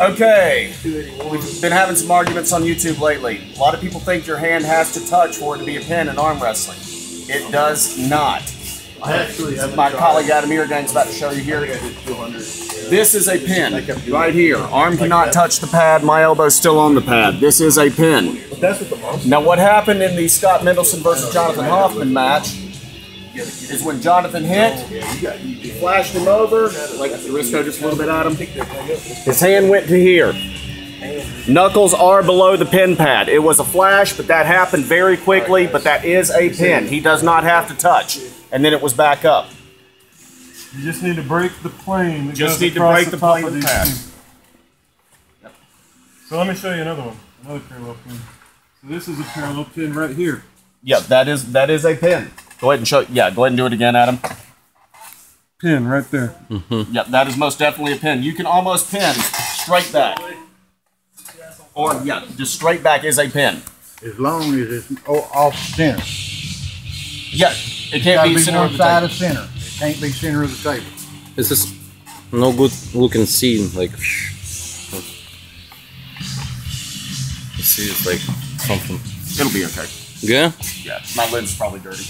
Okay, we've been having some arguments on YouTube lately. A lot of people think your hand has to touch for it to be a pin in arm wrestling. It does not. I actually have My colleague Adam Irgang's about to show you here. This is a pin right here. Arm cannot touch the pad. My elbow's still on the pad. This is a pin. That's what the monster. Now, what happened in the Scott Mendelson versus Jonathan Hoffman match is when Jonathan hit, he flashed him over, like the wrist go just a little bit at him. His hand went to here. Knuckles are below the pin pad. It was a flash, but that happened very quickly. But that is a pin. He does not have to touch. And then it was back up. You just need to break the plane. That Just goes need to break the top plane of these pad. So let me show you another one, another parallel pin. So this is a parallel pin right here. Yep, that is that is a pin. Go ahead and show. Yeah, go ahead and do it again, Adam. Pin right there. Mm-hmm. Yep, that is most definitely a pin. You can almost pin straight back. Or yeah, just straight back is a pin. As long as it's o- off center. Yeah, it can't Gotta be be center one of the side table. of center. It can't be center of the table. This is no good looking scene. Like, you see, it's like something. It'll be okay. Yeah. Yeah, my lens is probably dirty.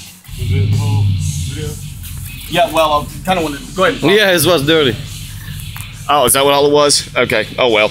Yeah, well, I kind of wanted. To go ahead. Yeah, it was dirty. Oh, is that what all it was? Okay. Oh well.